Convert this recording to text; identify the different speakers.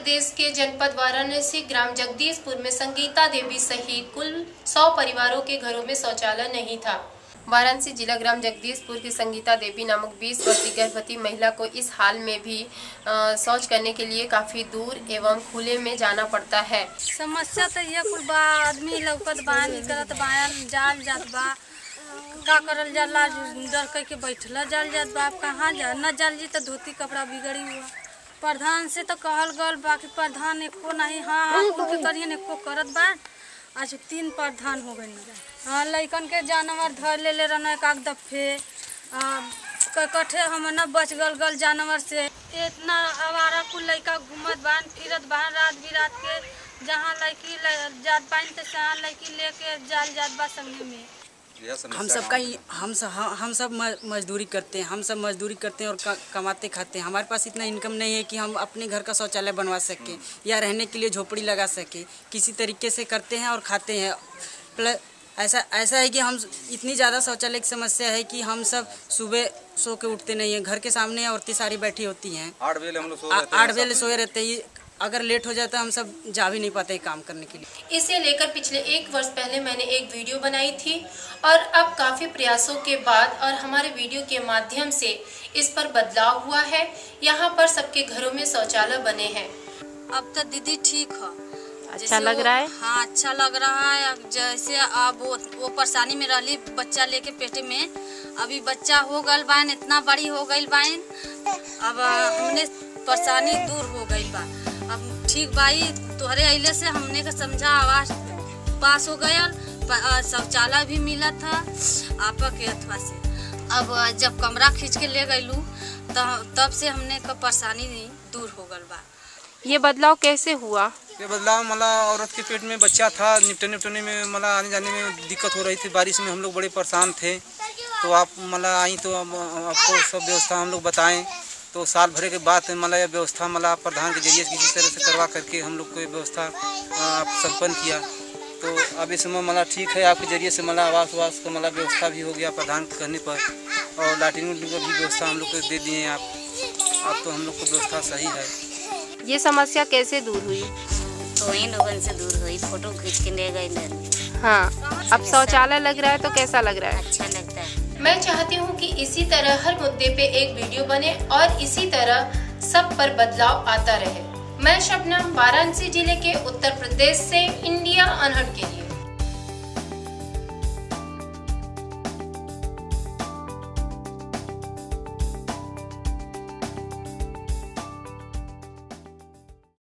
Speaker 1: जनपद वाराणसी ग्राम जगदीशपुर में संगीता देवी सहित कुल 100 परिवारों के घरों में शौचालय नहीं था। वाराणसी जिला ग्राम जगदीशपुर की संगीता देवी नामक 20 वर्षीय गर्भवती महिला को इस हाल में भी शौच करने के लिए काफ़ी दूर एवं खुले में जाना पड़ता है।
Speaker 2: समस्या तो यह कुल आदमी लौकत जाल जात का करल जाला डर कह के बैठला जाल जात बा कहाँ जा, न जाल जी तो धोती कपड़ा बिगड़ी हुआ। प्रधान से तो कहल गल बाकी प्रधान एको नहीं। हाँ हाँ कुल के करियन एको करत बा। आज तीन प्रधान हो गए हाँ लइकन के जानवर धर ले ले रहना एक आध दफे। कठे हम न बच गल गल जानवर से। इतना आवारा कुल लइका घूमत बान फिरत बान रात बिरात के। जहाँ लड़की जात पाइन तो सहाँ लड़की लेके जाल जात बा संगे में।
Speaker 3: हम सब का ही- हम सब हम सब मजदूरी करते हैं। हम सब मजदूरी करते हैं और कमाते खाते हैं। हमारे पास इतना इनकम नहीं है कि हम अपने घर का शौचालय बनवा सकें या रहने के लिए झोपड़ी लगा सकें। किसी तरीके से करते हैं और खाते हैं। प्लस ऐसा ऐसा है कि हम इतनी ज़्यादा शौचालय की समस्या है कि हम सब सुबह सो के उठते नहीं हैं। घर के सामने औरतें सारी बैठी होती हैं।
Speaker 4: आठ बजे हम लोग हैं
Speaker 3: आठ बजे सोए रहते हैं। अगर लेट हो जाता हम सब जा भी नहीं पाते काम करने के लिए।
Speaker 1: इसे लेकर पिछले एक वर्ष पहले मैंने एक वीडियो बनाई थी और अब काफ़ी प्रयासों के बाद और हमारे वीडियो के माध्यम से इस पर बदलाव हुआ है। यहाँ पर सबके घरों में शौचालय बने हैं।
Speaker 2: अब तो दीदी ठीक है।
Speaker 1: अच्छा लग रहा है?
Speaker 2: हाँ अच्छा लग रहा है। अब जैसे अब वो वो परेशानी में रहली बच्चा लेके पेटे में। अभी बच्चा हो गल बाइन इतना बड़ी हो गई बाइन अब हमने परेशानी दूर हो गई बा। अब ठीक भाई, तोहरे अइले से हमने का समझा, आवाज़ पास हो गया शौचालय भी मिला था आपा के अथवा से। अब जब कमरा खींच के ले गईलू तब से हमने का परेशानी दूर हो गल बा।
Speaker 1: ये बदलाव कैसे हुआ?
Speaker 4: ये बदलाव मला औरत के पेट में बच्चा था निपटने निपटने में मला आने जाने में दिक्कत हो रही थी, बारिश में हम लोग बड़े परेशान थे। तो आप, मला आई तो आपको सब व्यवस्था हम लोग बताएँ। तो साल भरे के बाद मला यह व्यवस्था मला प्रधान के ज़रिए किसी तरह से करवा करके हम लोग को ये व्यवस्था आप संपन्न किया। तो अब इस समय मला ठीक है आपके ज़रिए से मला आवास वास का मला व्यवस्था भी हो गया प्रधान के कहने पर। और लाटिन का भी व्यवस्था हम लोग को दे दिए आप। अब तो हम लोग को व्यवस्था सही है।
Speaker 1: ये समस्या कैसे दूर हुई?
Speaker 5: तो वही लोगन से दूर हुई फ़ोटो खींच के ले गए
Speaker 1: हाँ अब शौचालय लग रहा है तो कैसा लग रहा है?
Speaker 5: अच्छा है
Speaker 1: मैं चाहती हूँ कि इसी तरह हर मुद्दे पे एक वीडियो बने और इसी तरह सब पर बदलाव आता रहे। मैं शबनम वाराणसी ज़िले के उत्तर प्रदेश से, इंडिया अनहट के लिए।